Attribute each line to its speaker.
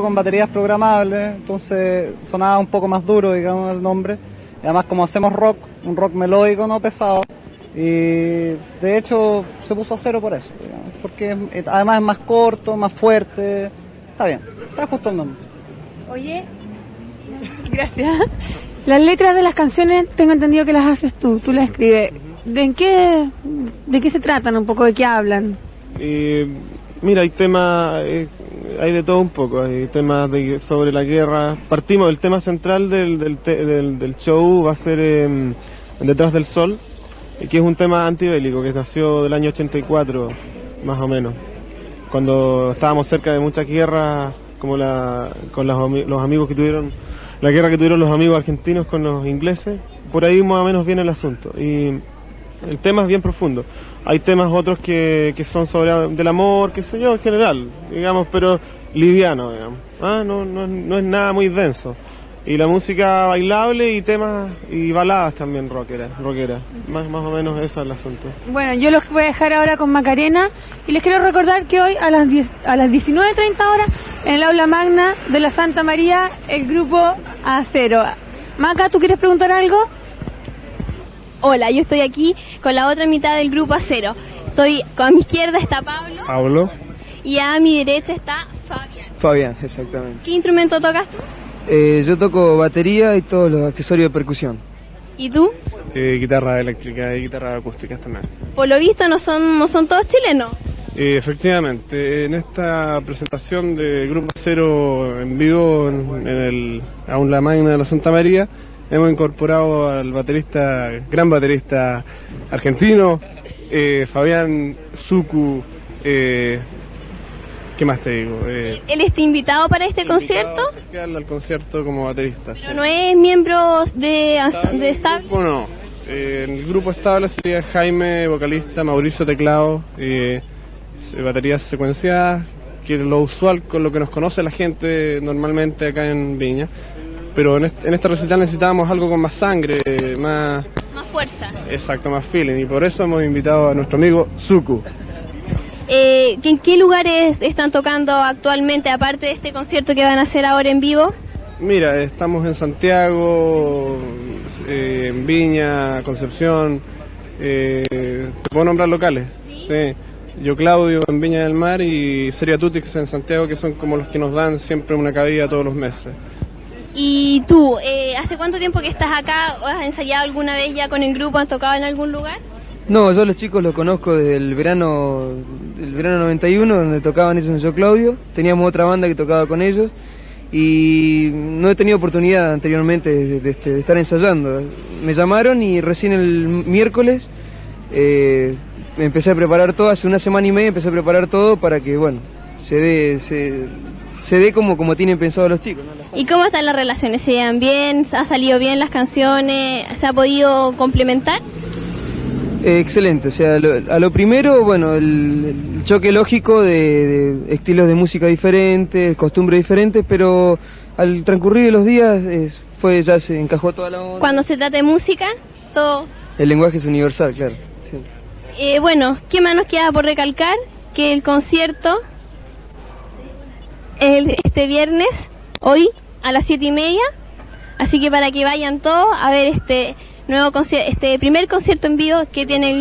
Speaker 1: con baterías programables, entonces sonaba un poco más duro, digamos, el nombre. Y además como hacemos rock, un rock melódico, no pesado, y de hecho se puso a cero por eso, digamos, porque eh, además es más corto, más fuerte, está bien, está justo el nombre.
Speaker 2: Oye, gracias. Las letras de las canciones tengo entendido que las haces tú, tú las escribes. ¿De en qué, de qué se tratan un poco, de qué hablan?
Speaker 3: Y mira, hay temas, eh, hay de todo un poco, hay temas de, sobre la guerra. Partimos, el tema central del, del, te- del- del show va a ser em, Detrás del Sol, eh, que es un tema antibélico que nació del año 84, más o menos, cuando estábamos cerca de muchas guerras, como la, con ami- los amigos que tuvieron, la guerra que tuvieron los amigos argentinos con los ingleses, por ahí más o menos viene el asunto. Y el tema es bien profundo. Hay temas otros que, que son sobre del amor, qué sé yo, en general, digamos, pero liviano, digamos. Ah, no, no, no es nada muy denso. Y la música bailable y temas y baladas también rockeras, rockeras. Más, más o menos eso es el asunto.
Speaker 2: Bueno, yo los voy a dejar ahora con Macarena y les quiero recordar que hoy a las 10 a las 19.30 horas en el aula magna de la Santa María el grupo Acero. Maca, ¿tú quieres preguntar algo?
Speaker 4: Hola, yo estoy aquí con la otra mitad del grupo Acero. Estoy con a mi izquierda está Pablo
Speaker 3: Pablo.
Speaker 4: y a mi derecha está Fabián.
Speaker 5: Fabián, exactamente.
Speaker 4: ¿Qué instrumento tocas tú?
Speaker 5: Eh, yo toco batería y todos los accesorios de percusión.
Speaker 4: ¿Y tú?
Speaker 3: Eh, guitarra eléctrica y guitarra acústica también.
Speaker 4: Por lo visto no son no son todos chilenos.
Speaker 3: Eh, efectivamente, en esta presentación de Grupo Cero en vivo en, en el Aula Magna de la Santa María, hemos incorporado al baterista, gran baterista argentino, eh, Fabián Zucu. Eh, ¿Qué más te digo? Eh,
Speaker 4: Él está invitado para este concierto,
Speaker 3: especial al concierto como baterista. sí.
Speaker 4: pero no es miembro de, de estable.
Speaker 3: grupo no. El grupo estable sería Jaime, vocalista, Mauricio, teclado, baterías secuenciadas, que es lo usual con lo que nos conoce la gente normalmente acá en Viña. Pero en este, en este recital necesitábamos algo con más sangre, más
Speaker 4: Más fuerza.
Speaker 3: exacto, más feeling. Y por eso hemos invitado a nuestro amigo Zuku.
Speaker 4: Eh, ¿En qué lugares están tocando actualmente, aparte de este concierto que van a hacer ahora en vivo?
Speaker 3: Mira, estamos en Santiago, eh, en Viña, Concepción. Eh, ¿Te puedo nombrar locales? Sí. Yo, Claudio, en Viña del Mar y Seria Tutix en Santiago, que son como los que nos dan siempre una cabida todos los meses.
Speaker 4: ¿Y tú, eh, hace cuánto tiempo que estás acá? ¿O ¿Has ensayado alguna vez ya con el grupo? ¿Has tocado en algún lugar?
Speaker 5: No, yo los chicos los conozco desde el verano, el verano 91, donde tocaban ellos en Yo Claudio. Teníamos otra banda que tocaba con ellos y no he tenido oportunidad anteriormente de, de- estar ensayando. Me llamaron y recién el miércoles eh, empecé a preparar todo, hace una semana y media empecé a preparar todo para que, bueno, se dé, se, se dé como, como tienen pensado los chicos. ¿no?
Speaker 4: ¿Y cómo están las relaciones? ¿Se llevan bien? ¿Ha salido bien las canciones? ¿Se ha podido complementar?
Speaker 5: Eh, excelente, o sea, lo- a lo primero, bueno, el, el choque lógico de, de estilos de música diferentes, costumbres diferentes, pero al transcurrir de los días es- fue ya se encajó toda la onda.
Speaker 4: Cuando se trata de música, todo...
Speaker 5: El lenguaje es universal, claro. sí.
Speaker 4: Eh, bueno, ¿qué más nos queda por recalcar? Que el concierto este viernes, hoy, a las siete y media. Así que para que vayan todos a ver este nuevo este primer concierto en vivo que tiene el